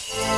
you